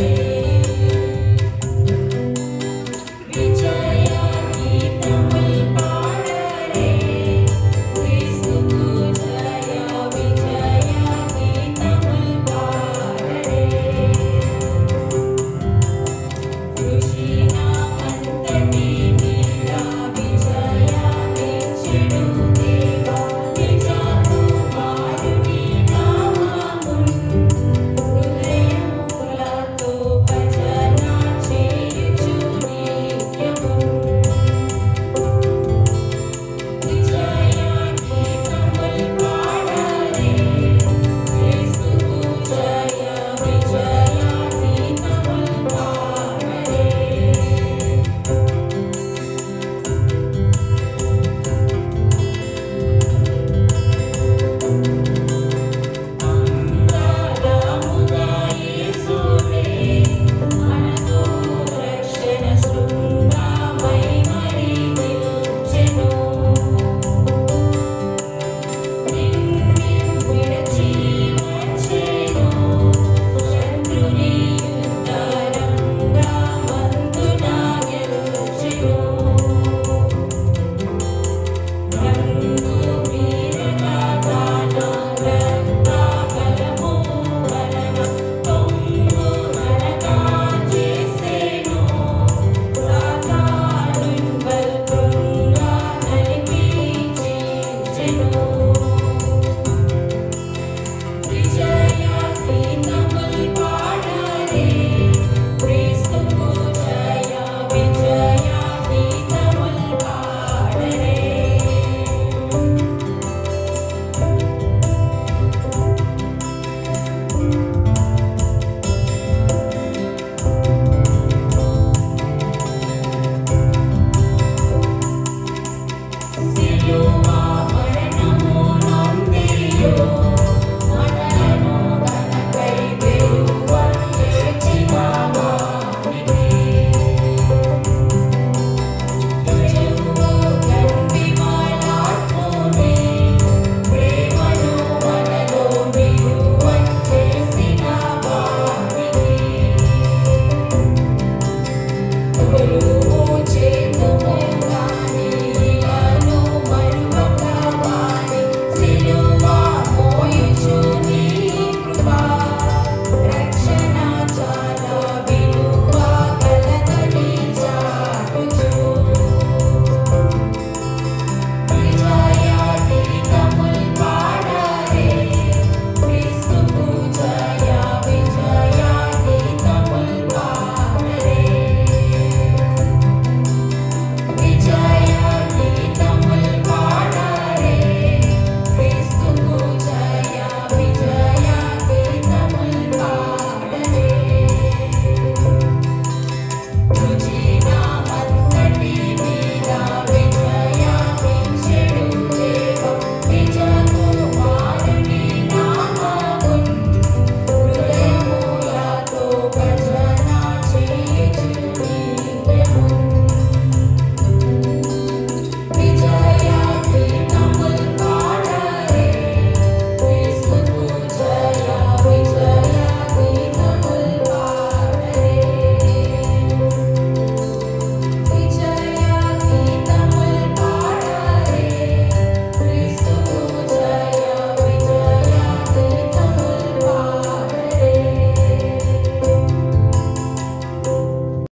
You.